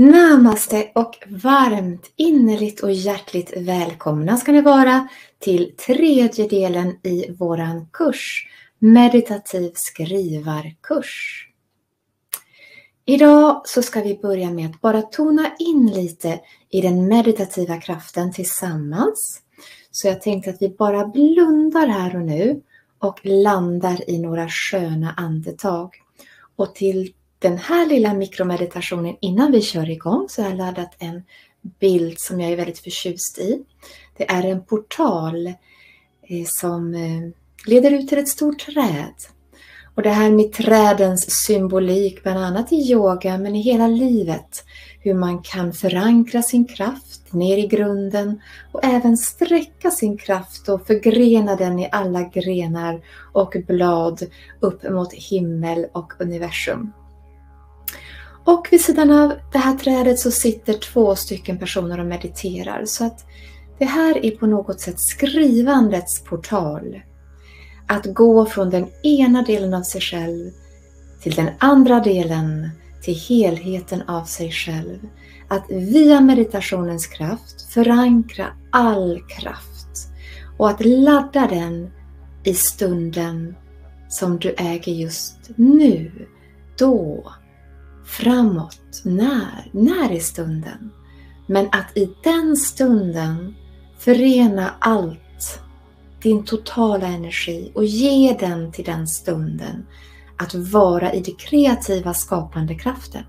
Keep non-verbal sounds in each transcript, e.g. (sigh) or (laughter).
Namaste och varmt, innerligt och hjärtligt välkomna ska ni vara till tredje delen i våran kurs, meditativ skrivarkurs. Idag så ska vi börja med att bara tona in lite i den meditativa kraften tillsammans. Så jag tänkte att vi bara blundar här och nu och landar i några sköna andetag. Och till den här lilla mikromeditationen innan vi kör igång så har jag laddat en bild som jag är väldigt förtjust i. Det är en portal eh, som eh, leder ut till ett stort träd. Och det här med trädens symbolik, bland annat i yoga men i hela livet. Hur man kan förankra sin kraft ner i grunden och även sträcka sin kraft och förgrena den i alla grenar och blad upp mot himmel och universum. Och vid sidan av det här trädet så sitter två stycken personer och mediterar. Så att det här är på något sätt skrivandets portal. Att gå från den ena delen av sig själv till den andra delen, till helheten av sig själv. Att via meditationens kraft förankra all kraft och att ladda den i stunden som du äger just nu, då, framåt. När? När är stunden? Men att i den stunden förena allt, din totala energi och ge den till den stunden. Att vara i det kreativa skapande kraften.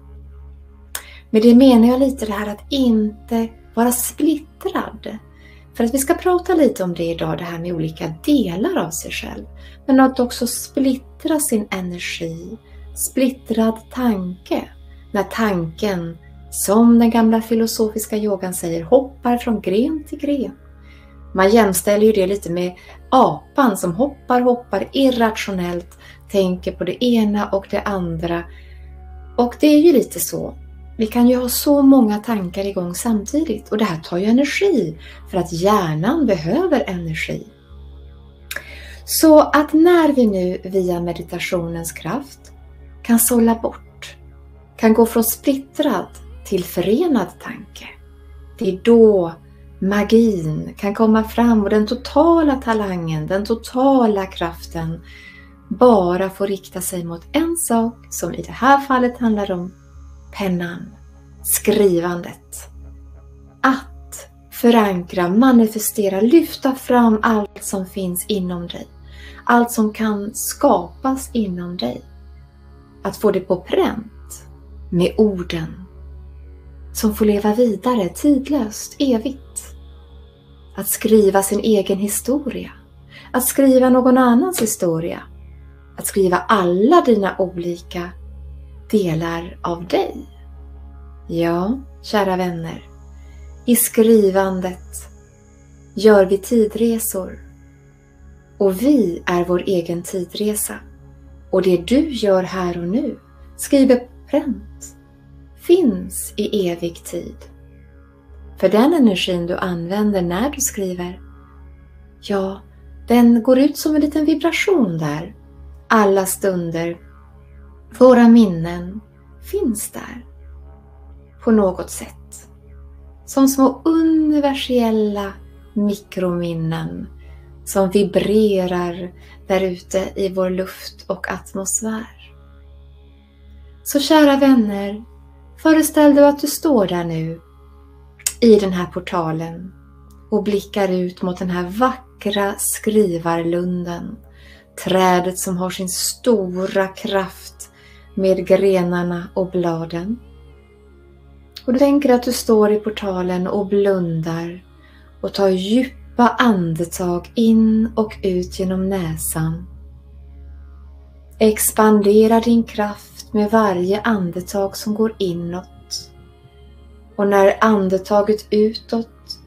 Med det menar jag lite det här att inte vara splittrad. För att vi ska prata lite om det idag, det här med olika delar av sig själv. Men att också splittra sin energi splittrad tanke. När tanken, som den gamla filosofiska yogan säger, hoppar från gren till gren. Man jämställer ju det lite med apan som hoppar, hoppar irrationellt, tänker på det ena och det andra. Och det är ju lite så. Vi kan ju ha så många tankar igång samtidigt och det här tar ju energi för att hjärnan behöver energi. Så att när vi nu via meditationens kraft kan sålla bort, kan gå från splittrad till förenad tanke. Det är då magin kan komma fram och den totala talangen, den totala kraften bara får rikta sig mot en sak som i det här fallet handlar om pennan, skrivandet. Att förankra, manifestera, lyfta fram allt som finns inom dig. Allt som kan skapas inom dig att få det på pränt med orden som får leva vidare tidlöst, evigt. Att skriva sin egen historia. Att skriva någon annans historia. Att skriva alla dina olika delar av dig. Ja, kära vänner. I skrivandet gör vi tidresor. Och vi är vår egen tidresa. Och det du gör här och nu, skriver på pränt, finns i evig tid. För den energin du använder när du skriver, ja, den går ut som en liten vibration där. Alla stunder, våra minnen finns där. På något sätt. Som små universella mikrominnen som vibrerar där ute i vår luft och atmosfär. Så kära vänner, föreställ dig att du står där nu i den här portalen och blickar ut mot den här vackra skrivarlunden. Trädet som har sin stora kraft med grenarna och bladen. Och du tänker att du står i portalen och blundar och tar djup djupa andetag in och ut genom näsan. Expandera din kraft med varje andetag som går inåt. Och när andetaget utåt,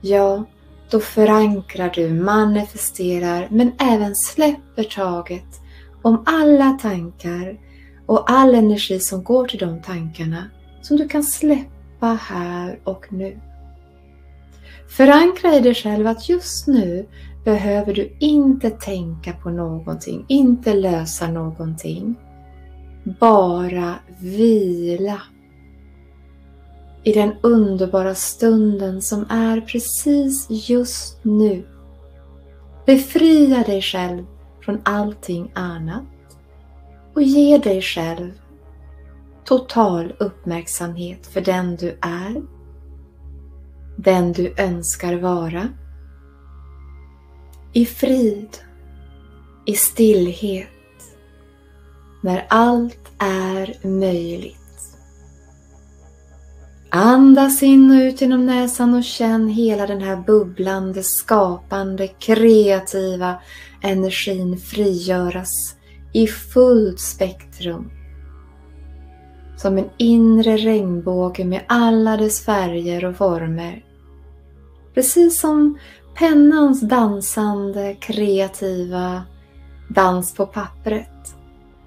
ja, då förankrar du, manifesterar men även släpper taget om alla tankar och all energi som går till de tankarna som du kan släppa här och nu. Förankra i dig själv att just nu behöver du inte tänka på någonting, inte lösa någonting. Bara vila. i den underbara stunden som är precis just nu. Befria dig själv från allting annat och ge dig själv total uppmärksamhet för den du är, den du önskar vara. I frid, i stillhet, när allt är möjligt. Andas in och ut genom näsan och känn hela den här bubblande, skapande, kreativa energin frigöras i fullt spektrum. Som en inre regnbåge med alla dess färger och former. Precis som pennans dansande, kreativa dans på pappret.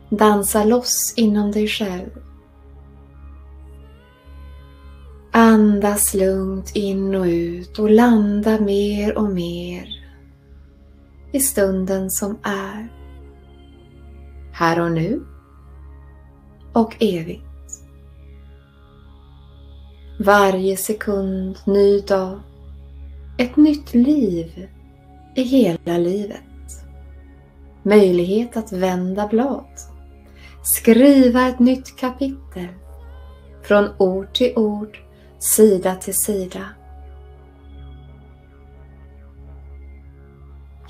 Dansa loss inom dig själv. Andas lugnt in och ut och landa mer och mer i stunden som är. Här och nu och evigt. Varje sekund, ny dag, ett nytt liv i hela livet. Möjlighet att vända blad, skriva ett nytt kapitel, från ord till ord, sida till sida.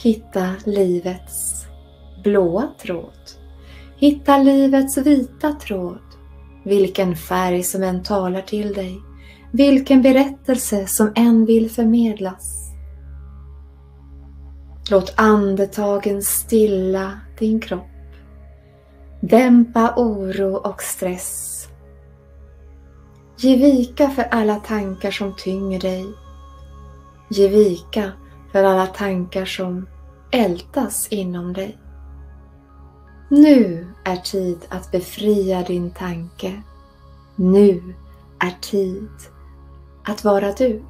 Hitta livets blåa tråd. Hitta livets vita tråd. Vilken färg som än talar till dig. Vilken berättelse som än vill förmedlas. Låt andetagen stilla din kropp. Dämpa oro och stress Ge vika för alla tankar som tynger dig. Ge vika för alla tankar som ältas inom dig. Nu är tid att befria din tanke. Nu är tid att vara du.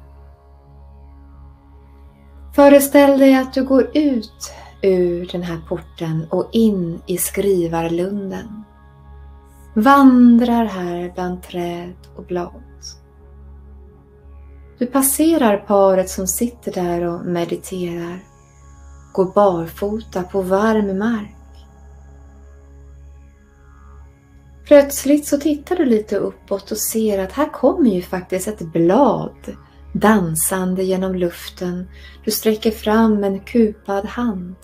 Föreställ dig att du går ut ur den här porten och in i skrivarlunden vandrar här bland träd och blad. Du passerar paret som sitter där och mediterar, går barfota på varm mark. Plötsligt så tittar du lite uppåt och ser att här kommer ju faktiskt ett blad dansande genom luften. Du sträcker fram en kupad hand.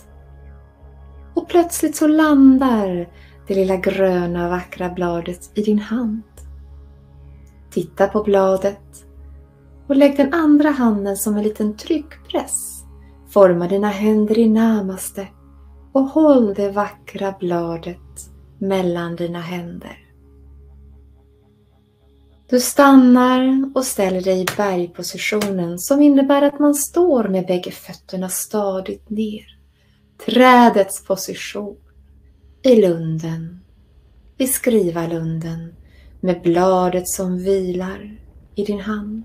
Och plötsligt så landar det lilla gröna vackra bladet i din hand. Titta på bladet och lägg den andra handen som en liten tryckpress. Forma dina händer i namaste och håll det vackra bladet mellan dina händer. Du stannar och ställer dig i bergpositionen som innebär att man står med bägge fötterna stadigt ner. Trädets position i lunden, i skrivarlunden med bladet som vilar i din hand.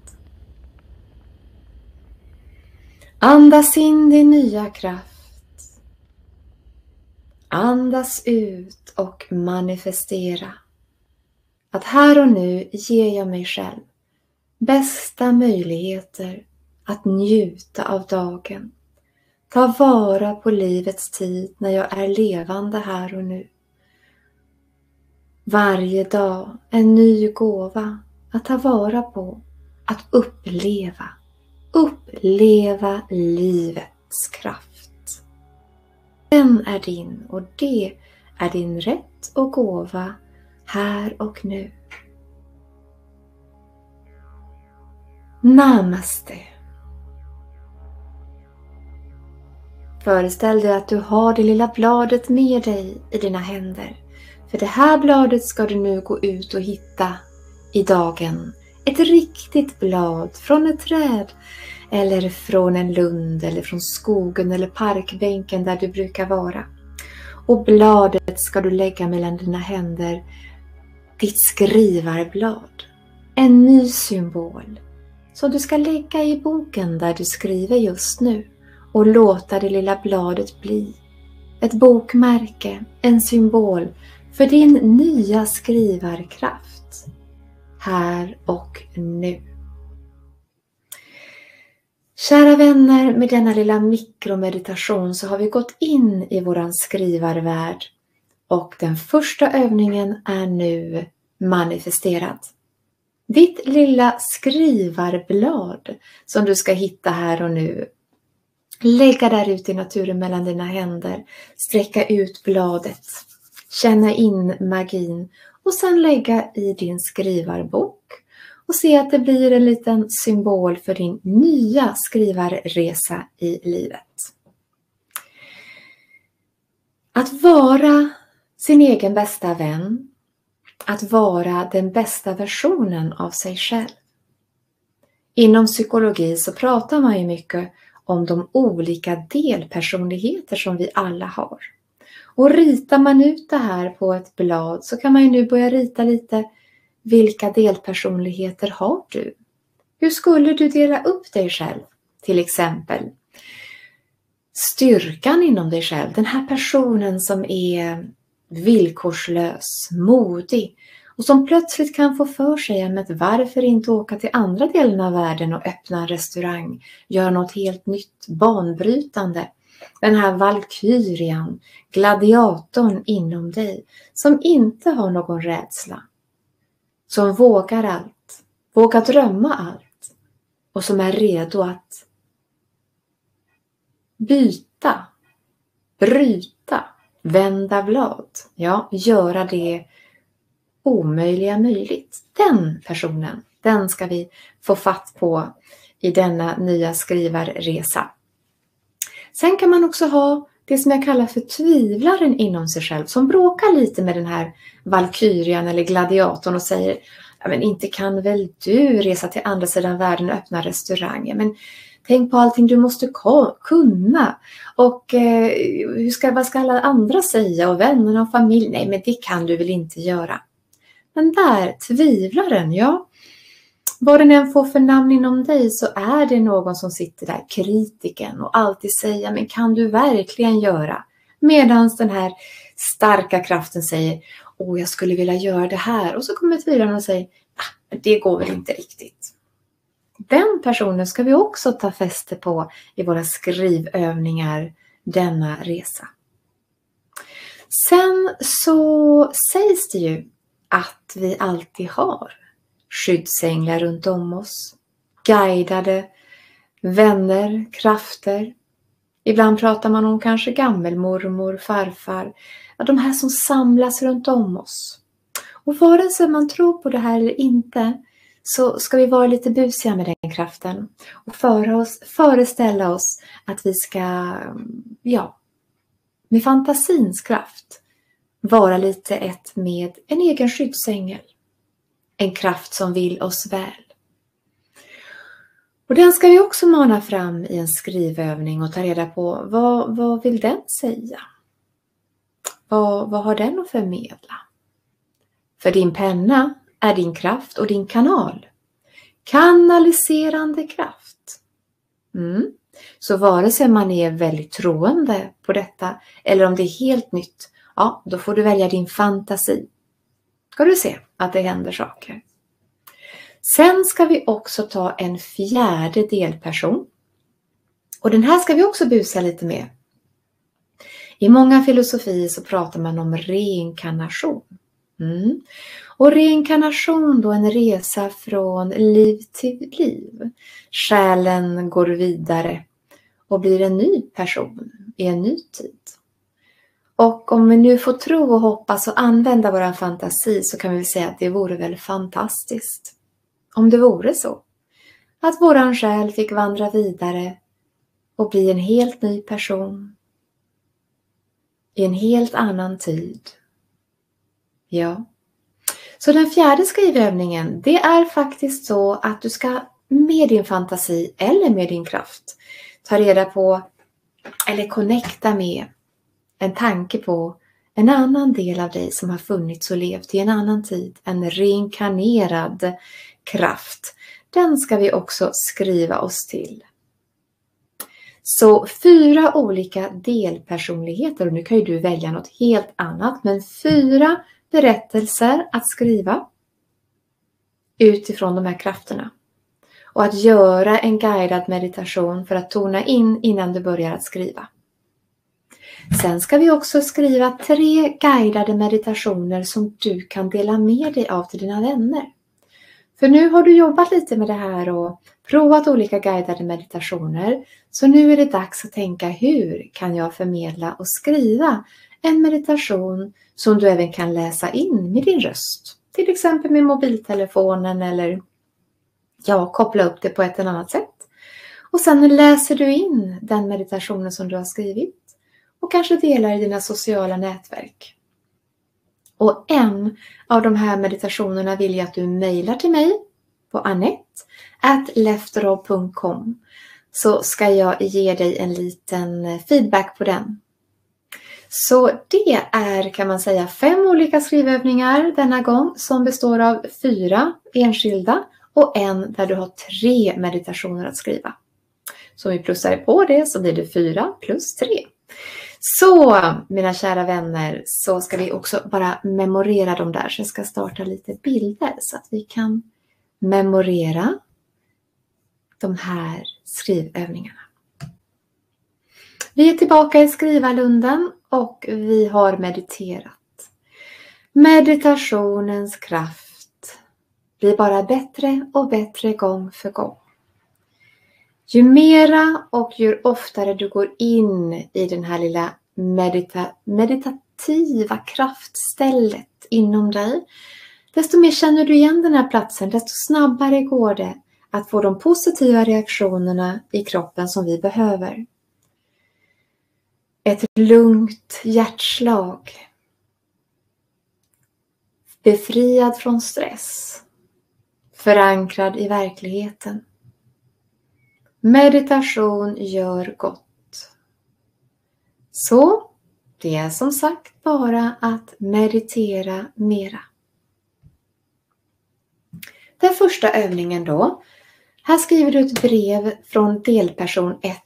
Andas in din nya kraft. Andas ut och manifestera att här och nu ger jag mig själv bästa möjligheter att njuta av dagen Ta vara på livets tid när jag är levande här och nu. Varje dag en ny gåva att ta vara på, att uppleva. Uppleva livets kraft. Den är din och det är din rätt och gåva här och nu. Namaste. Föreställ dig att du har det lilla bladet med dig i dina händer. För det här bladet ska du nu gå ut och hitta i dagen. Ett riktigt blad från ett träd eller från en lund eller från skogen eller parkbänken där du brukar vara. Och bladet ska du lägga mellan dina händer. Ditt skrivarblad. En ny symbol. som du ska lägga i boken där du skriver just nu och låta det lilla bladet bli ett bokmärke, en symbol för din nya skrivarkraft. här och nu. Kära vänner, med denna lilla mikromeditation så har vi gått in i våran skrivarvärld och den första övningen är nu manifesterad. Ditt lilla skrivarblad som du ska hitta här och nu. Lägga där ute i naturen mellan dina händer. Sträcka ut bladet. Känna in magin och sen lägga i din skrivarbok och se att det blir en liten symbol för din nya skrivarresa i livet. Att vara sin egen bästa vän, att vara den bästa versionen av sig själv. Inom psykologi så pratar man ju mycket om de olika delpersonligheter som vi alla har. Och ritar man ut det här på ett blad så kan man ju nu börja rita lite vilka delpersonligheter har du? Hur skulle du dela upp dig själv? Till exempel styrkan inom dig själv. Den här personen som är villkorslös, modig och som plötsligt kan få för sig att varför inte åka till andra delen av världen och öppna en restaurang, göra något helt nytt, banbrytande. Den här valkyrian, gladiatorn inom dig som inte har någon rädsla. Som vågar allt, vågar drömma allt och som är redo att byta, bryta, vända blad. Ja, göra det omöjliga möjligt. Den personen, den ska vi få fatt på i denna nya skrivarresa. Sen kan man också ha det som jag kallar för tvivlaren inom sig själv som bråkar lite med den här valkyrian eller gladiatorn och säger ja, men inte kan väl du resa till andra sidan världen och öppna restauranger. Men tänk på allting du måste kunna. Och eh, hur ska, vad ska alla andra säga och vännerna och familjen? Nej, men det kan du väl inte göra. Den där tvivlaren, ja. Vad den än får för namn inom dig så är det någon som sitter där, kritiken och alltid säger men kan du verkligen göra? Medan den här starka kraften säger åh jag skulle vilja göra det här och så kommer tvivlarna och säger ah, det går väl inte riktigt. Den personen ska vi också ta fäste på i våra skrivövningar denna resa. Sen så sägs det ju att vi alltid har skyddsänglar runt om oss, guidade vänner, krafter. Ibland pratar man om kanske gammelmormor, farfar, ja, de här som samlas runt om oss. Och vare sig man tror på det här eller inte så ska vi vara lite busiga med den kraften och föra oss, föreställa oss att vi ska, ja, med fantasins kraft vara lite ett med en egen skyddsängel en kraft som vill oss väl. Och den ska vi också mana fram i en skrivövning och ta reda på vad, vad vill den säga? Vad, vad har den att förmedla? För din penna är din kraft och din kanal. Kanaliserande kraft. Mm. Så vare sig man är väldigt troende på detta eller om det är helt nytt, ja, då får du välja din fantasi ska du se att det händer saker. Sen ska vi också ta en fjärde delperson. Och den här ska vi också busa lite med. I många filosofier så pratar man om reinkarnation. Mm. Och reinkarnation då en resa från liv till liv. Själen går vidare och blir en ny person i en ny tid. Och om vi nu får tro och hoppas och använda vår fantasi så kan vi säga att det vore väl fantastiskt. Om det vore så. Att våran själ fick vandra vidare och bli en helt ny person. I en helt annan tid. Ja. Så den fjärde skrivövningen, det är faktiskt så att du ska med din fantasi eller med din kraft ta reda på eller connecta med en tanke på en annan del av dig som har funnits och levt i en annan tid, en reinkarnerad kraft. Den ska vi också skriva oss till. Så fyra olika delpersonligheter, och nu kan ju du välja något helt annat, men fyra berättelser att skriva utifrån de här krafterna. Och att göra en guidad meditation för att tona in innan du börjar att skriva. Sen ska vi också skriva tre guidade meditationer som du kan dela med dig av till dina vänner. För nu har du jobbat lite med det här och provat olika guidade meditationer. Så nu är det dags att tänka hur kan jag förmedla och skriva en meditation som du även kan läsa in med din röst. Till exempel med mobiltelefonen eller ja, koppla upp det på ett eller annat sätt. Och sen läser du in den meditationen som du har skrivit och kanske delar i dina sociala nätverk. Och en av de här meditationerna vill jag att du mejlar till mig på annette.lefterov.com så ska jag ge dig en liten feedback på den. Så det är kan man säga fem olika skrivövningar denna gång som består av fyra enskilda och en där du har tre meditationer att skriva. Så om vi plussar på det så blir det fyra plus tre. Så mina kära vänner så ska vi också bara memorera dem där. Så jag ska starta lite bilder så att vi kan memorera de här skrivövningarna. Vi är tillbaka i skrivarlunden och vi har mediterat. Meditationens kraft blir bara bättre och bättre gång för gång. Ju mera och ju oftare du går in i den här lilla medita meditativa kraftstället inom dig, desto mer känner du igen den här platsen, desto snabbare går det att få de positiva reaktionerna i kroppen som vi behöver. Ett lugnt hjärtslag. Befriad från stress. Förankrad i verkligheten. Meditation gör gott. Så det är som sagt bara att meditera mera. Den första övningen då. Här skriver du ett brev från delperson 1.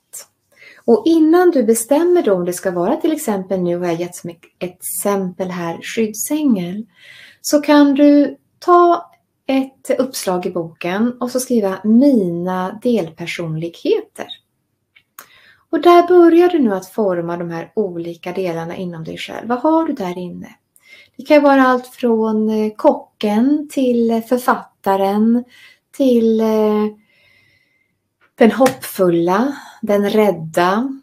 Och innan du bestämmer då om det ska vara till exempel, nu har jag gett som ett exempel här, skyddsängel. Så kan du ta ett uppslag i boken och så skriva Mina delpersonligheter. Och där börjar du nu att forma de här olika delarna inom dig själv. Vad har du där inne? Det kan vara allt från eh, kocken till eh, författaren till eh, den hoppfulla, den rädda,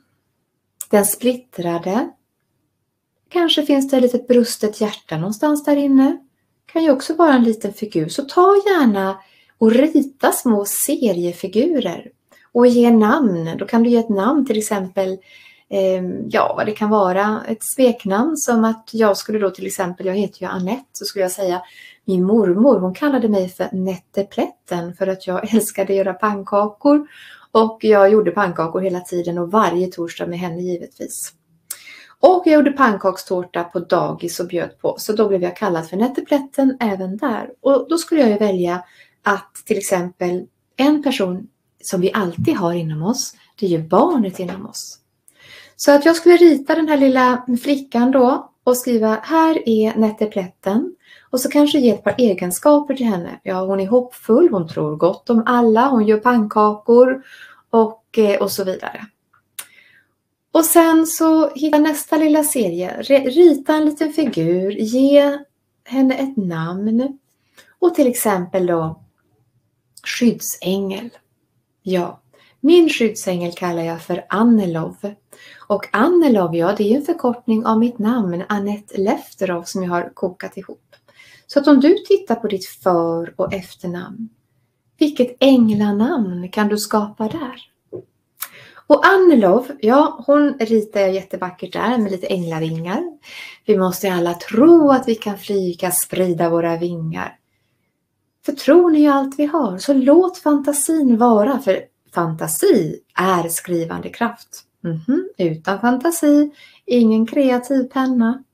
den splittrade. Kanske finns det ett litet brustet hjärta någonstans där inne kan ju också vara en liten figur. Så ta gärna och rita små seriefigurer och ge namn. Då kan du ge ett namn till exempel eh, ja, vad det kan vara, ett smeknamn som att jag skulle då till exempel, jag heter ju Annette, så skulle jag säga min mormor, hon kallade mig för Netteplätten för att jag (laughs) älskade att göra pannkakor och jag gjorde pannkakor hela tiden och varje torsdag med henne givetvis. Och jag gjorde pannkakstårta på dagis och bjöd på. Så då blev jag kallad för Nätteplätten även där. Och då skulle jag ju välja att till exempel en person som vi alltid har inom oss, det är ju barnet inom oss. Så att jag skulle rita den här lilla flickan då och skriva här är Nätteplätten. Och så kanske ge ett par egenskaper till henne. Ja, hon är hoppfull, hon tror gott om alla, hon gör pannkakor och, eh, och så vidare. Och sen så hitta nästa lilla serie. Rita en liten figur, ge henne ett namn. Och till exempel då skyddsängel. Ja, min skyddsängel kallar jag för Annelov. Och Annelov, ja det är en förkortning av mitt namn Annette Lefterov som jag har kokat ihop. Så att om du tittar på ditt för och efternamn, vilket änglanamn kan du skapa där? Och Annelov, ja hon ritar jag jättevackert där med lite änglavingar. Vi måste alla tro att vi kan flyga, sprida våra vingar. För tron är ju allt vi har, så låt fantasin vara, för fantasi är skrivande kraft. Mm -hmm. Utan fantasi, ingen kreativ penna.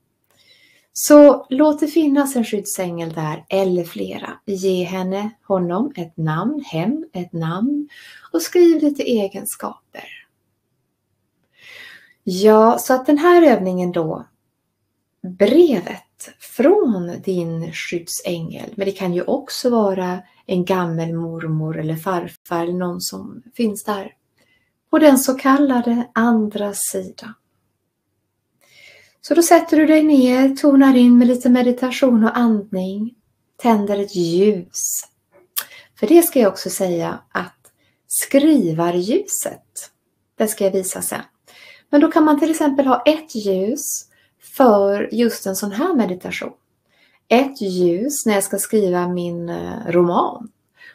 Så låt det finnas en skyddsängel där, eller flera. Ge henne, honom, ett namn, hem, ett namn och skriv lite egenskaper. Ja, så att den här övningen då, brevet från din skyddsängel, men det kan ju också vara en gammel mormor eller farfar eller någon som finns där. På den så kallade andra sidan. Så då sätter du dig ner, tonar in med lite meditation och andning, tänder ett ljus. För det ska jag också säga att skrivarljuset, det ska jag visa sen. Men då kan man till exempel ha ett ljus för just en sån här meditation. Ett ljus när jag ska skriva min eh, roman.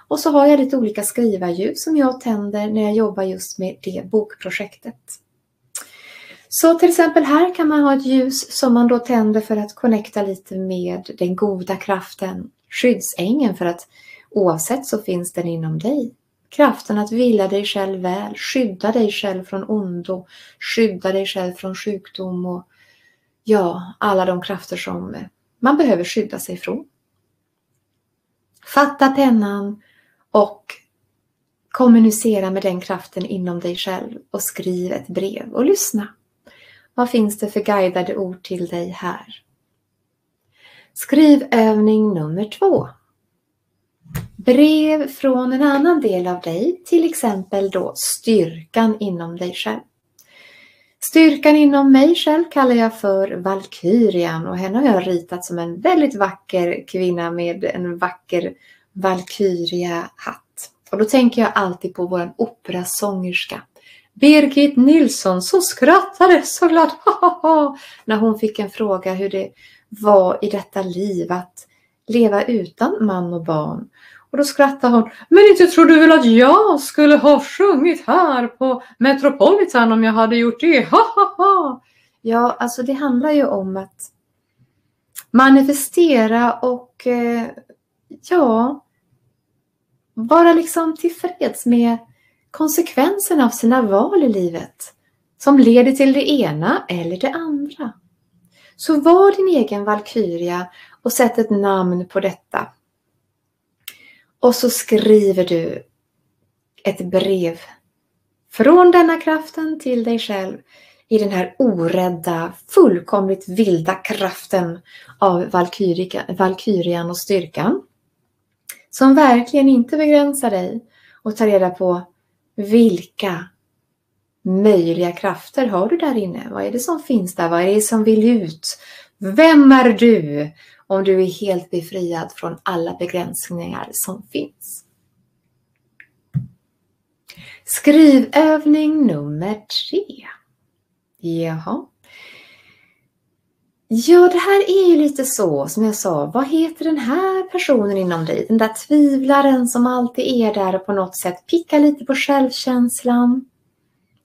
Och så har jag lite olika skrivarljus som jag tänder när jag jobbar just med det bokprojektet. Så till exempel här kan man ha ett ljus som man då tänder för att connecta lite med den goda kraften, skyddsängen för att oavsett så finns den inom dig. Kraften att vila dig själv väl, skydda dig själv från ondo, skydda dig själv från sjukdom och ja, alla de krafter som man behöver skydda sig från. Fatta pennan och kommunicera med den kraften inom dig själv och skriv ett brev och lyssna. Vad finns det för guidade ord till dig här? Skrivövning nummer två. Brev från en annan del av dig, till exempel då styrkan inom dig själv. Styrkan inom mig själv kallar jag för Valkyrian och henne har jag ritat som en väldigt vacker kvinna med en vacker Valkyria-hatt. Och då tänker jag alltid på vår operasångerska Birgit Nilsson så skrattade så glad (laughs) när hon fick en fråga hur det var i detta liv att leva utan man och barn. Och då skrattade hon. Men inte tror du väl att jag skulle ha sjungit här på Metropolitan om jag hade gjort det? (laughs) Ha, ha, ha. Ja, alltså det handlar ju om att manifestera och eh, ja, vara liksom tillfreds med konsekvenserna av sina val i livet som leder till det ena eller det andra. Så var din egen valkyria och sätt ett namn på detta. Och så skriver du ett brev från denna kraften till dig själv i den här orädda, fullkomligt vilda kraften av valkyrian och styrkan. Som verkligen inte begränsar dig och tar reda på vilka möjliga krafter har du där inne? Vad är det som finns där? Vad är det som vill ut? Vem är du om du är helt befriad från alla begränsningar som finns? Skrivövning nummer tre. Jaha. Ja, det här är ju lite så som jag sa. Vad heter den här personen inom dig? Den där tvivlaren som alltid är där och på något sätt pickar lite på självkänslan.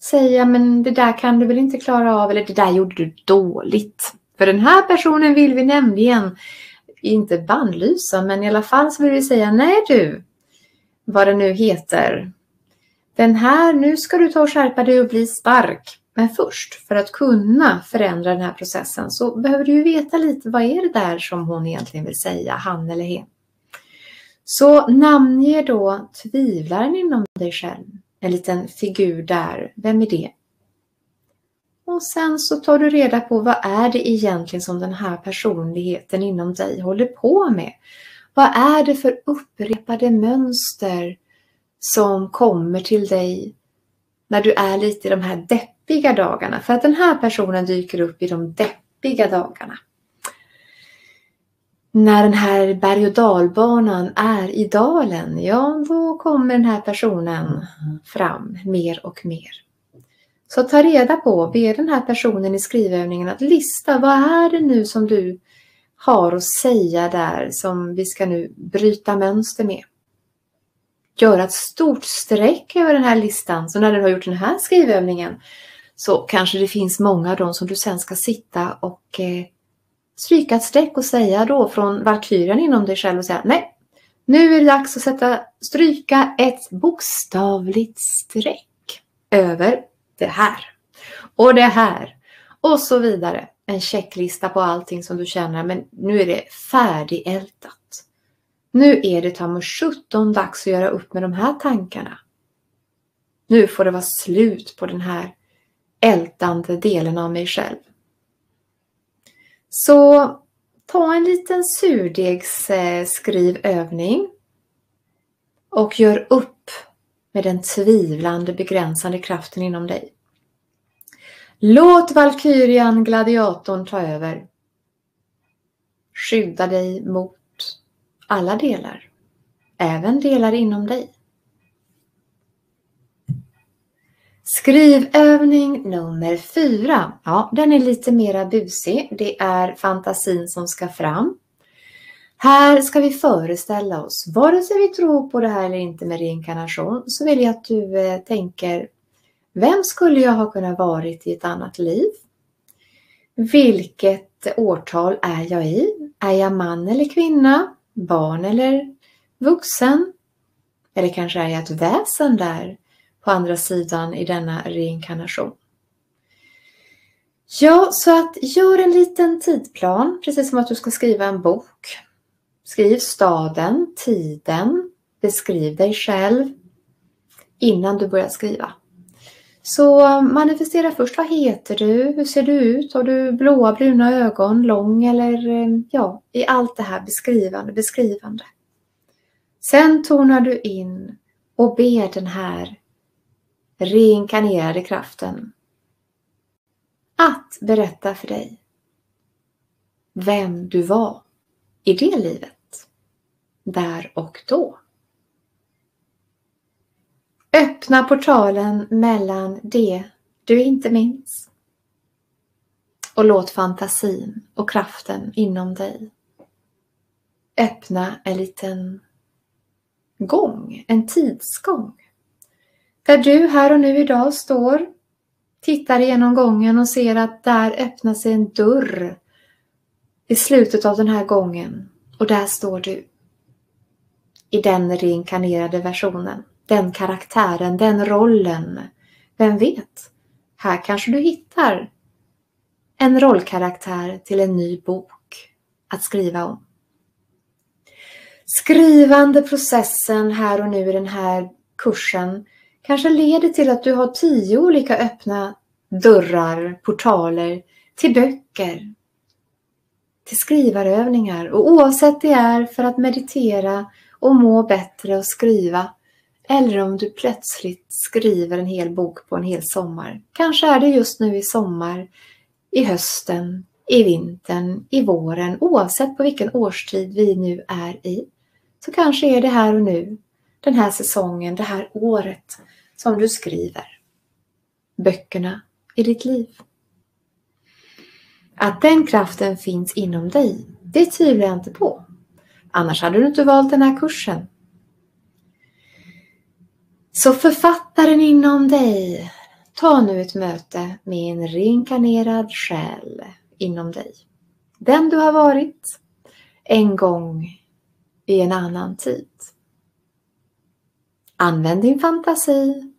Säga, men det där kan du väl inte klara av eller det där gjorde du dåligt. För den här personen vill vi nämligen inte bannlysa, men i alla fall så vill vi säga nej du, vad det nu heter. Den här, nu ska du ta och skärpa dig och bli stark. Men först, för att kunna förändra den här processen så behöver du ju veta lite vad är det där som hon egentligen vill säga, han eller hen. Så namnge då tvivlaren inom dig själv, en liten figur där. Vem är det? Och sen så tar du reda på vad är det egentligen som den här personligheten inom dig håller på med? Vad är det för upprepade mönster som kommer till dig när du är lite i de här deppiga dagarna. För att den här personen dyker upp i de deppiga dagarna. När den här berg och dalbanan är i dalen, ja då kommer den här personen fram mer och mer. Så ta reda på, be den här personen i skrivövningen att lista vad är det nu som du har att säga där som vi ska nu bryta mönster med Gör ett stort streck över den här listan. Så när du har gjort den här skrivövningen så kanske det finns många av dem som du sen ska sitta och eh, stryka ett streck och säga då från valkyrian inom dig själv och säga nej, nu är det dags att sätta, stryka ett bokstavligt streck över det här och det här och så vidare. En checklista på allting som du känner, men nu är det färdigältat. Nu är det ta mig sjutton dags att göra upp med de här tankarna. Nu får det vara slut på den här ältande delen av mig själv. Så ta en liten surdegsskrivövning. och gör upp med den tvivlande begränsande kraften inom dig. Låt Valkyrian, gladiatorn, ta över. Skydda dig mot alla delar, även delar inom dig. Skrivövning nummer fyra. Ja, den är lite mera busig. Det är fantasin som ska fram. Här ska vi föreställa oss, vare sig vi tror på det här eller inte med reinkarnation, så vill jag att du eh, tänker, vem skulle jag ha kunnat varit i ett annat liv? Vilket årtal är jag i? Är jag man eller kvinna? Barn eller vuxen? Eller kanske är jag ett väsen där på andra sidan i denna reinkarnation? Ja, så att gör en liten tidplan, precis som att du ska skriva en bok. Skriv staden, tiden, beskriv dig själv innan du börjar skriva. Så manifestera först, vad heter du? Hur ser du ut? Har du blåa, bruna ögon, lång eller eh, ja, i allt det här beskrivande, beskrivande. Sen tonar du in och ber den här reinkarnerade kraften att berätta för dig vem du var i det livet där och då. Öppna portalen mellan det du inte minns och låt fantasin och kraften inom dig öppna en liten gång, en tidsgång. Där du här och nu idag står, tittar igenom gången och ser att där öppnar sig en dörr i slutet av den här gången och där står du i den reinkarnerade versionen. Den karaktären, den rollen. Vem vet? Här kanske du hittar en rollkaraktär till en ny bok att skriva om. Skrivande processen här och nu i den här kursen kanske leder till att du har tio olika öppna dörrar, portaler till böcker, till skrivarövningar och oavsett det är för att meditera och må bättre och skriva. Eller om du plötsligt skriver en hel bok på en hel sommar. Kanske är det just nu i sommar, i hösten, i vintern, i våren, oavsett på vilken årstid vi nu är i. Så kanske är det här och nu, den här säsongen, det här året som du skriver böckerna i ditt liv. Att den kraften finns inom dig, det tvivlar jag inte på. Annars hade du inte valt den här kursen. Så författaren inom dig, ta nu ett möte med en reinkarnerad själ inom dig. Den du har varit en gång i en annan tid. Använd din fantasi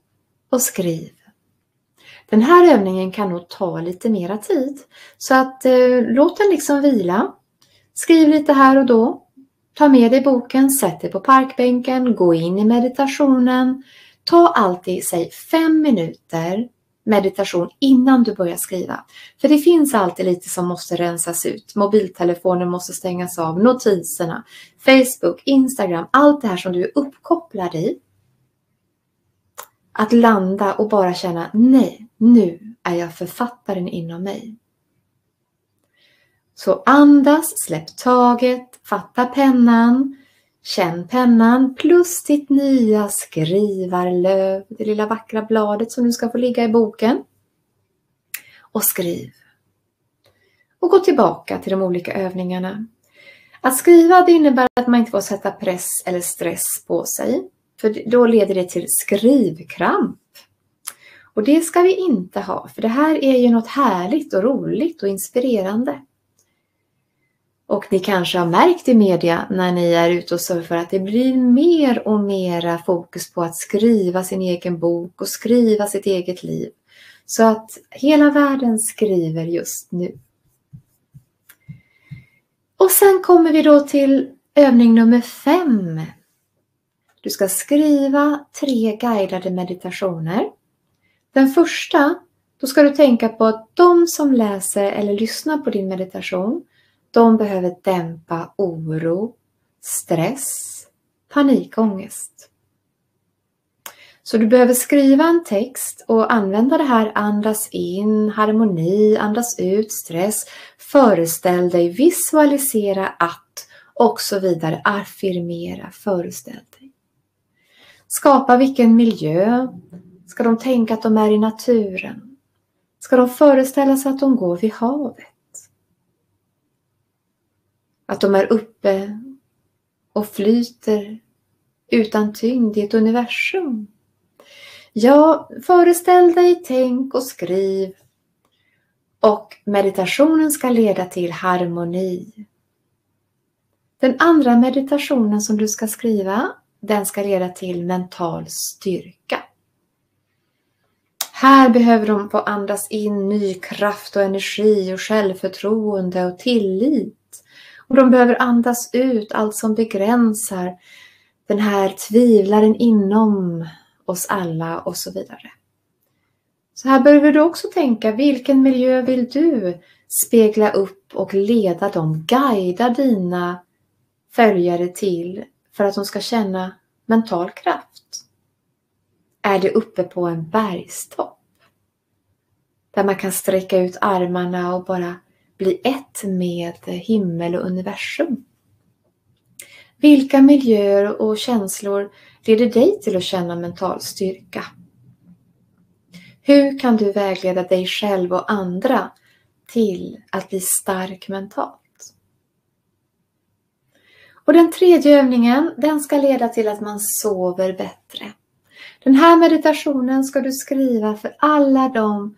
och skriv. Den här övningen kan nog ta lite mera tid så att eh, låt den liksom vila. Skriv lite här och då Ta med dig boken, sätt dig på parkbänken, gå in i meditationen. Ta alltid, säg fem minuter meditation innan du börjar skriva. För det finns alltid lite som måste rensas ut. Mobiltelefonen måste stängas av, notiserna, Facebook, Instagram, allt det här som du är uppkopplad i. Att landa och bara känna nej, nu är jag författaren inom mig. Så andas, släpp taget, fatta pennan, känn pennan plus ditt nya skrivarlöv, det lilla vackra bladet som nu ska få ligga i boken. Och skriv. Och gå tillbaka till de olika övningarna. Att skriva det innebär att man inte får sätta press eller stress på sig. För då leder det till skrivkramp. Och det ska vi inte ha, för det här är ju något härligt och roligt och inspirerande. Och ni kanske har märkt i media när ni är ute och surfar att det blir mer och mera fokus på att skriva sin egen bok och skriva sitt eget liv. Så att hela världen skriver just nu. Och sen kommer vi då till övning nummer fem. Du ska skriva tre guidade meditationer. Den första, då ska du tänka på att de som läser eller lyssnar på din meditation de behöver dämpa oro, stress, panikångest. Så du behöver skriva en text och använda det här andas in, harmoni, andas ut, stress, föreställ dig, visualisera att och så vidare. Affirmera, föreställ dig. Skapa vilken miljö. Ska de tänka att de är i naturen? Ska de föreställa sig att de går vid havet? Att de är uppe och flyter utan tyngd i ett universum. Ja, föreställ dig, tänk och skriv. Och meditationen ska leda till harmoni. Den andra meditationen som du ska skriva, den ska leda till mental styrka. Här behöver de få andas in ny kraft och energi och självförtroende och tillit. Och de behöver andas ut allt som begränsar den här tvivlaren inom oss alla och så vidare. Så här behöver du också tänka, vilken miljö vill du spegla upp och leda dem, guida dina följare till för att de ska känna mental kraft? Är det uppe på en bergstopp? Där man kan sträcka ut armarna och bara bli ett med himmel och universum. Vilka miljöer och känslor leder dig till att känna mental styrka? Hur kan du vägleda dig själv och andra till att bli stark mentalt? Och den tredje övningen, den ska leda till att man sover bättre. Den här meditationen ska du skriva för alla de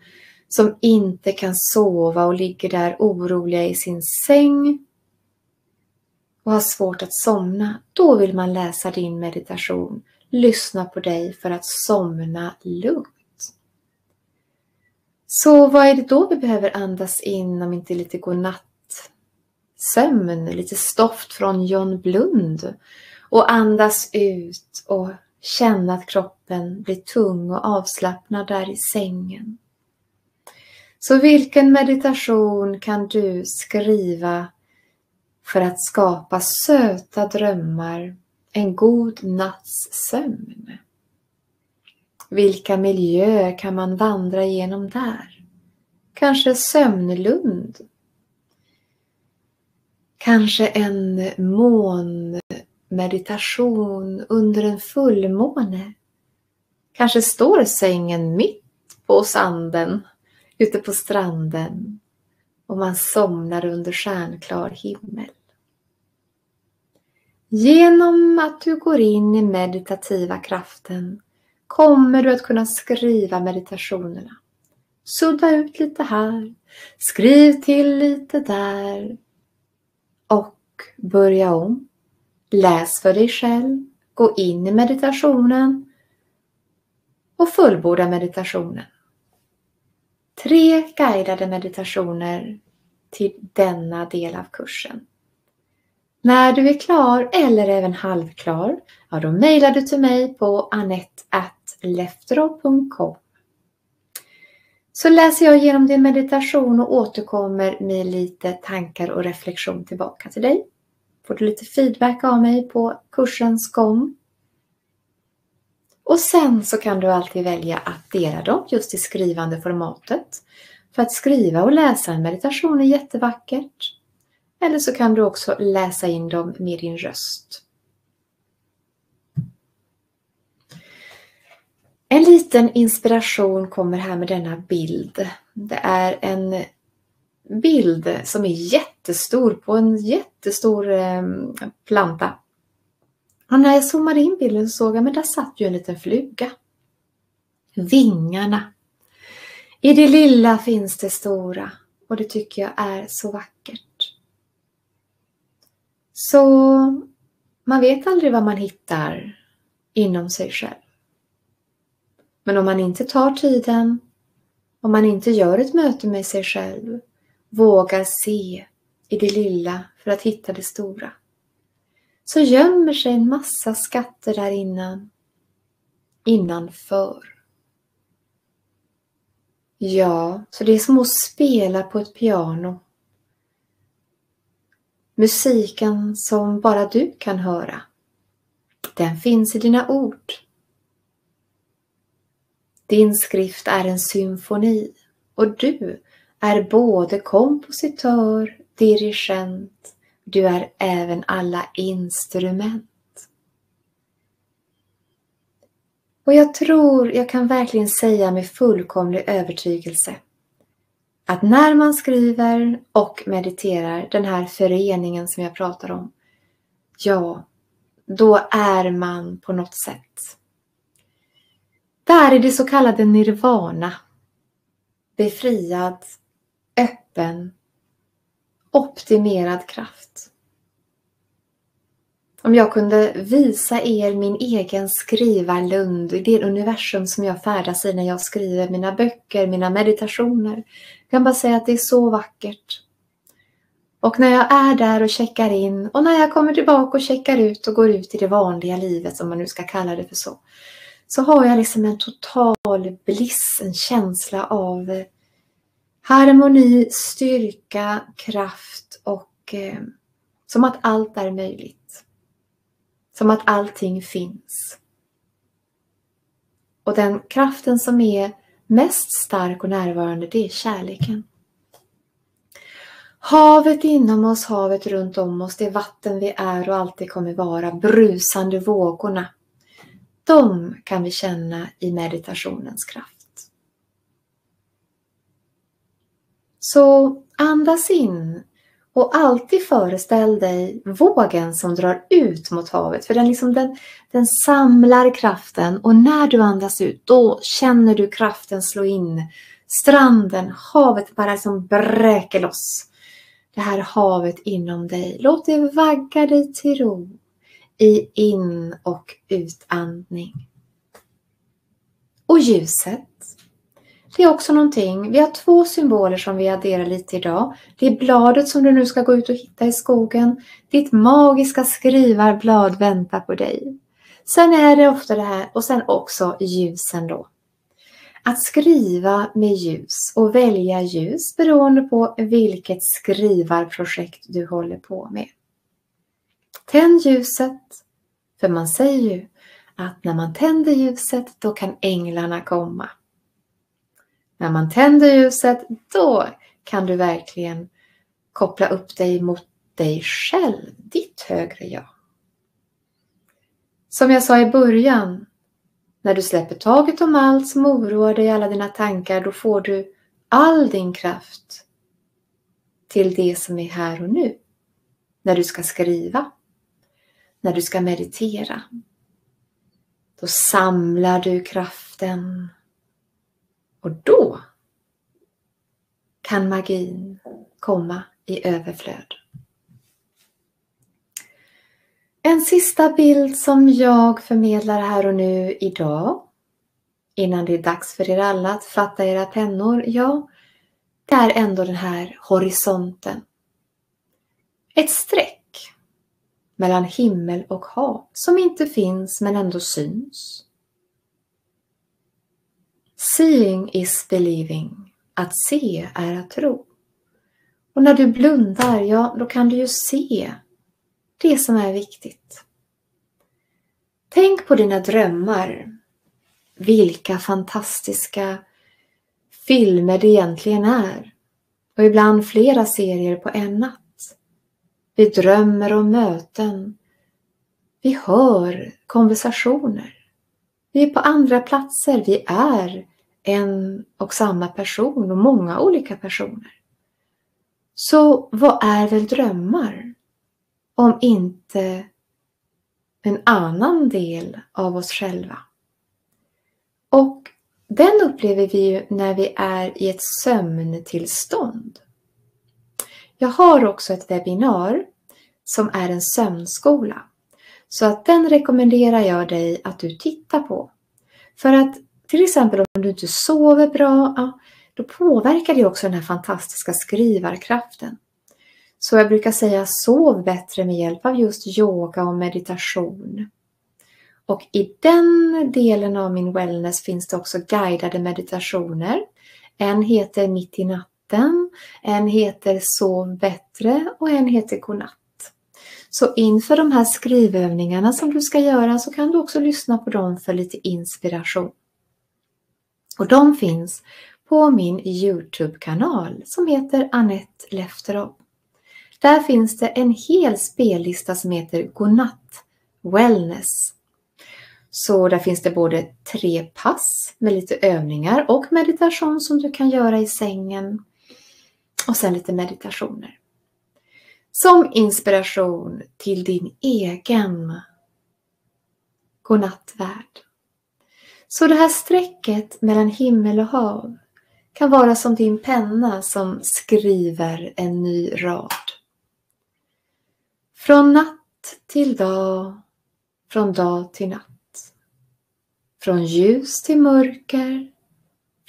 som inte kan sova och ligger där oroliga i sin säng och har svårt att somna. Då vill man läsa din meditation, lyssna på dig för att somna lugnt. Så vad är det då vi behöver andas in om inte lite godnattsömn, lite stoft från John Blund och andas ut och känna att kroppen blir tung och avslappnad där i sängen. Så vilken meditation kan du skriva för att skapa söta drömmar, en god natts sömn? Vilka miljöer kan man vandra igenom där? Kanske Sömnlund? Kanske en månmeditation under en fullmåne? Kanske står sängen mitt på sanden ute på stranden och man somnar under stjärnklar himmel. Genom att du går in i meditativa kraften kommer du att kunna skriva meditationerna. Sudda ut lite här, skriv till lite där och börja om. Läs för dig själv, gå in i meditationen och fullborda meditationen tre guidade meditationer till denna del av kursen. När du är klar eller även halvklar, ja då mejlar du till mig på anette.leftero.com så läser jag igenom din meditation och återkommer med lite tankar och reflektion tillbaka till dig. Får du lite feedback av mig på kursens gång. Och sen så kan du alltid välja att dela dem just i skrivande formatet. För att skriva och läsa en meditation är jättevackert. Eller så kan du också läsa in dem med din röst. En liten inspiration kommer här med denna bild. Det är en bild som är jättestor på en jättestor eh, planta. Och när jag zoomade in bilden så såg jag, men där satt ju en liten fluga. Vingarna. I det lilla finns det stora och det tycker jag är så vackert. Så man vet aldrig vad man hittar inom sig själv. Men om man inte tar tiden, om man inte gör ett möte med sig själv, vågar se i det lilla för att hitta det stora, så gömmer sig en massa skatter där innan, innanför. Ja, så det är som att spela på ett piano. Musiken som bara du kan höra. Den finns i dina ord. Din skrift är en symfoni och du är både kompositör, dirigent, du är även alla instrument. Och jag tror jag kan verkligen säga med fullkomlig övertygelse att när man skriver och mediterar, den här föreningen som jag pratar om, ja, då är man på något sätt där är det så kallade nirvana. Befriad, öppen, optimerad kraft. Om jag kunde visa er min egen skrivarlund, det universum som jag färdas i när jag skriver mina böcker, mina meditationer. Jag kan bara säga att det är så vackert. Och när jag är där och checkar in och när jag kommer tillbaka och checkar ut och går ut i det vanliga livet, om man nu ska kalla det för så, så har jag liksom en total bliss, en känsla av harmoni, styrka, kraft och eh, som att allt är möjligt. Som att allting finns. Och den kraften som är mest stark och närvarande, det är kärleken. Havet inom oss, havet runt om oss, det vatten vi är och alltid kommer vara, brusande vågorna. De kan vi känna i meditationens kraft. Så andas in och alltid föreställ dig vågen som drar ut mot havet. För den, liksom, den, den samlar kraften och när du andas ut då känner du kraften slå in stranden, havet bara liksom bräker loss. Det här havet inom dig. Låt det vagga dig till ro i in och utandning. Och ljuset. Det är också någonting. Vi har två symboler som vi adderar lite idag. Det är bladet som du nu ska gå ut och hitta i skogen. Ditt magiska skrivarblad väntar på dig. Sen är det ofta det här och sen också ljusen då. Att skriva med ljus och välja ljus beroende på vilket skrivarprojekt du håller på med. Tänd ljuset. För man säger ju att när man tänder ljuset då kan änglarna komma. När man tänder ljuset då kan du verkligen koppla upp dig mot dig själv, ditt högre jag. Som jag sa i början, när du släpper taget om allt som oroar dig, alla dina tankar, då får du all din kraft till det som är här och nu. När du ska skriva, när du ska meditera. Då samlar du kraften och då kan magin komma i överflöd. En sista bild som jag förmedlar här och nu idag innan det är dags för er alla att fatta era pennor, ja, det är ändå den här horisonten. Ett streck mellan himmel och hav som inte finns men ändå syns. Seeing is believing. Att se är att tro. Och när du blundar, ja, då kan du ju se det som är viktigt. Tänk på dina drömmar. Vilka fantastiska filmer det egentligen är. Och ibland flera serier på en natt. Vi drömmer om möten. Vi hör konversationer. Vi är på andra platser. Vi är en och samma person och många olika personer. Så vad är väl drömmar? Om inte en annan del av oss själva. Och den upplever vi ju när vi är i ett sömntillstånd. Jag har också ett webbinar som är en sömnskola. Så att den rekommenderar jag dig att du tittar på. För att till exempel om du inte sover bra, ja, då påverkar det också den här fantastiska skrivarkraften. Så jag brukar säga sov bättre med hjälp av just yoga och meditation. Och i den delen av min wellness finns det också guidade meditationer. En heter Mitt i natten, en heter Sov bättre och en heter Godnatt. Så inför de här skrivövningarna som du ska göra så kan du också lyssna på dem för lite inspiration. Och de finns på min Youtube-kanal som heter Annette Lefterov. Där finns det en hel spellista som heter Godnatt Wellness. Så där finns det både tre pass med lite övningar och meditation som du kan göra i sängen. Och sen lite meditationer. Som inspiration till din egen godnattvärld. Så det här strecket mellan himmel och hav kan vara som din penna som skriver en ny rad. Från natt till dag, från dag till natt. Från ljus till mörker,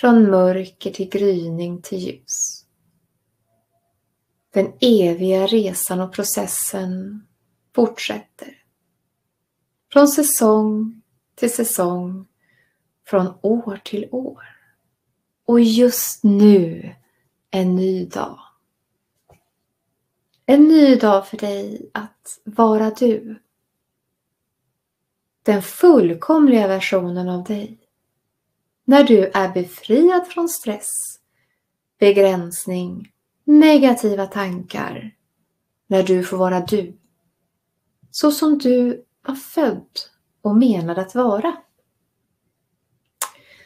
från mörker till gryning till ljus. Den eviga resan och processen fortsätter. Från säsong till säsong, från år till år. Och just nu en ny dag. En ny dag för dig att vara du. Den fullkomliga versionen av dig. När du är befriad från stress, begränsning, negativa tankar. När du får vara du. Så som du var född och menad att vara.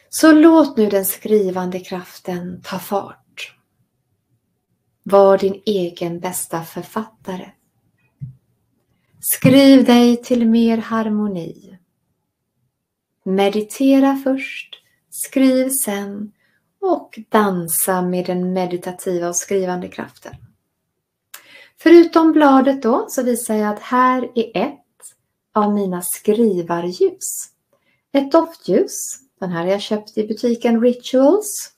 Så låt nu den skrivande kraften ta fart. Var din egen bästa författare. Skriv dig till mer harmoni. Meditera först, skriv sen och dansa med den meditativa och skrivande kraften. Förutom bladet då så visar jag att här är ett av mina skrivarljus. Ett doftljus. Den här har jag köpt i butiken Rituals.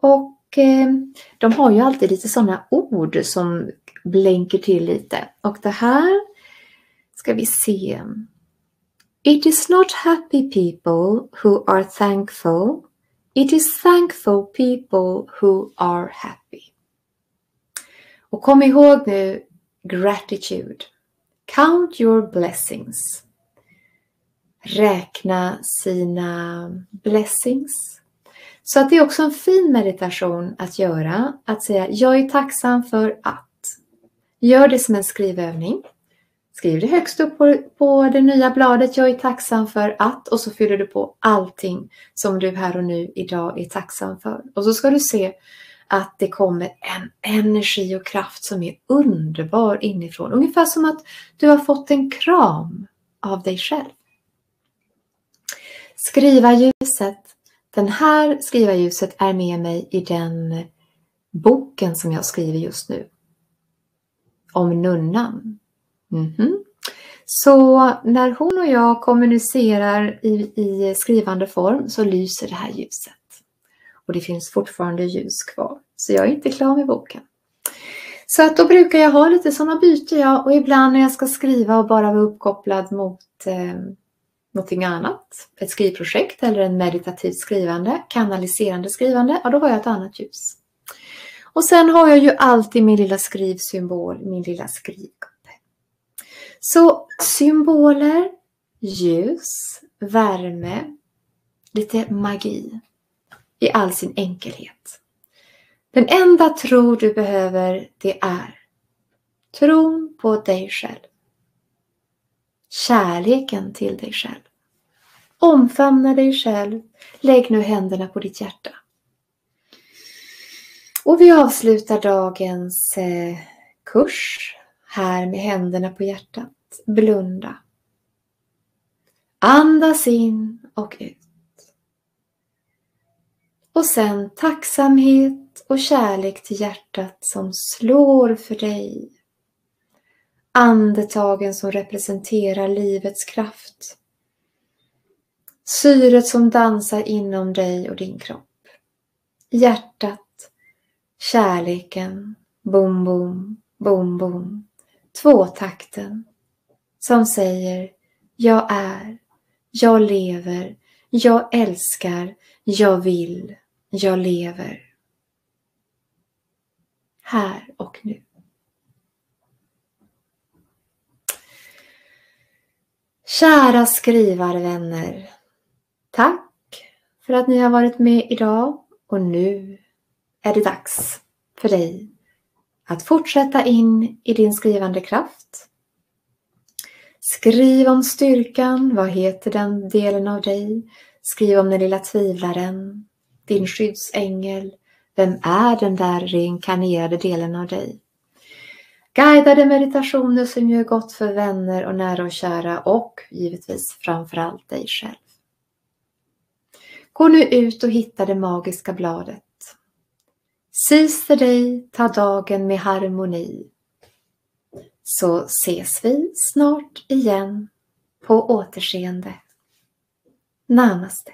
Och eh, de har ju alltid lite sådana ord som blänker till lite. Och det här ska vi se. It is not happy people who are thankful. It is thankful people who are happy. Och kom ihåg nu gratitude. Count your blessings. Räkna sina blessings. Så att det är också en fin meditation att göra. Att säga jag är tacksam för att. Gör det som en skrivövning. Skriv det högst upp på, på det nya bladet. Jag är tacksam för att. Och så fyller du på allting som du här och nu idag är tacksam för. Och så ska du se att det kommer en energi och kraft som är underbar inifrån. Ungefär som att du har fått en kram av dig själv. Skrivarljuset. Den här skrivarljuset är med mig i den boken som jag skriver just nu. Om nunnan. Mm -hmm. Så när hon och jag kommunicerar i, i skrivande form så lyser det här ljuset. Och det finns fortfarande ljus kvar. Så jag är inte klar med boken. Så att då brukar jag ha lite sådana byten jag och ibland när jag ska skriva och bara vara uppkopplad mot eh, någonting annat, ett skrivprojekt eller en meditativt skrivande, kanaliserande skrivande, ja då har jag ett annat ljus. Och sen har jag ju alltid min lilla skrivsymbol, min lilla skrivgubbe. Så symboler, ljus, värme, lite magi i all sin enkelhet. Den enda tro du behöver det är tron på dig själv. Kärleken till dig själv. Omfamna dig själv. Lägg nu händerna på ditt hjärta. Och vi avslutar dagens eh, kurs här med händerna på hjärtat. Blunda. Andas in och ut. Och sen tacksamhet och kärlek till hjärtat som slår för dig. Andetagen som representerar livets kraft. Syret som dansar inom dig och din kropp. Hjärtat, kärleken, bom, bom, bom, bom. Tvåtakten som säger Jag är, jag lever, jag älskar, jag vill. Jag lever. Här och nu. Kära skrivarvänner. Tack för att ni har varit med idag och nu är det dags för dig att fortsätta in i din skrivande kraft. Skriv om styrkan, vad heter den delen av dig? Skriv om den lilla tvivlaren, din skyddsängel. Vem är den där reinkarnerade delen av dig? Guidade meditationer som gör gott för vänner och nära och kära och givetvis framförallt dig själv. Gå nu ut och hitta det magiska bladet. Sister dig, ta dagen med harmoni. Så ses vi snart igen på återseende. Namaste.